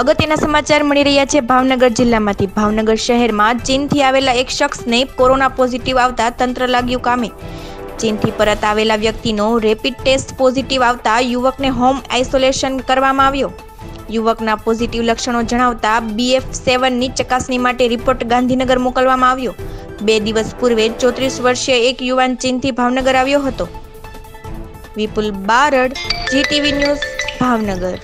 અગત્યના સમાચાર મળી રહ્યા છે. ભાવનગર જિલ્લામાંથી ભાવનગર શહેરમાં ચીનથી આવેલા એક શખ્સને કોરોના પોઝિટિવ આવતા તંત્ર લાગ્યું કામે. ચીનથી પરત આવેલા વ્યક્તિનો રેપિડ ટેસ્ટ પોઝિટિવ આવતા યુવકને હોમ આઇસોલેશન કરવામાં આવ્યો. યુવકના પોઝિટિવ લક્ષણો જણાવતા બીએફ સેવનની ચકાસણી માટે રિપોર્ટ ગાંધીનગર મોકલવામાં આવ્યો. બે દિવસ પૂર્વે ચોત્રીસ વર્ષીય એક યુવાન ચીનથી ભાવનગર આવ્યો હતો. Vipul Barad, GTV news, Bhavnagar.